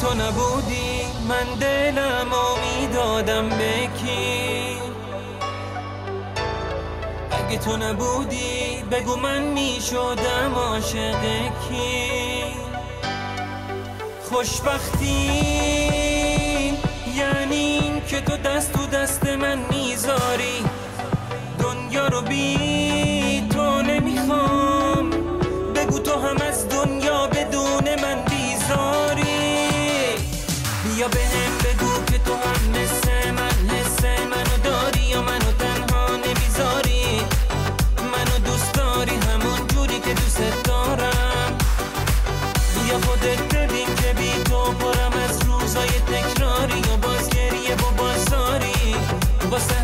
تو نبودی من دلم می‌دادم به کی؟ اگه تو نبودی بگو من می‌شدم عاشق کی؟ خوشبختی یعنی که تو دست بیا به هم بگو که تو هم مثل من حس منو داری یا منو تنها نمی‌ذاری؟ منو دوست داری همون جوری که دوست دارم. بیا خودت ببین که بی تو پرم از روزای تکراری و باز گریه و بازاری. واسه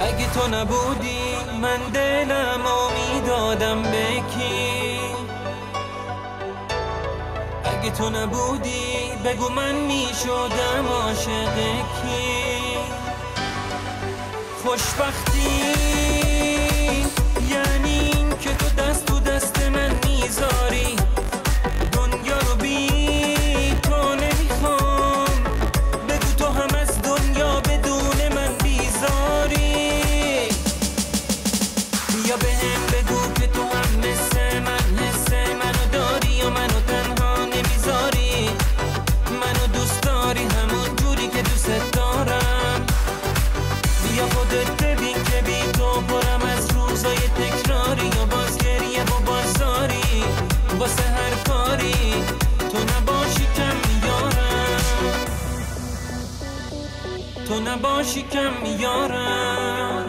اگه تو نبودی من دلم و می‌دادم به کی؟ اگه تو نبودی بگو من می‌شدم عاشق کی؟ خوشبختی بیا به هم بگو که تو هم مثل من حس منو داری یا منو تنها نمی‌ذاری. منو دوست داری همون جوری که دوست دارم. بیا خودت ببین که بی تو پرم از روزای تکراری یا باز گریه و بازاری. واسه هر کاری تو نباشی کم میارم تو نباشی کم میارم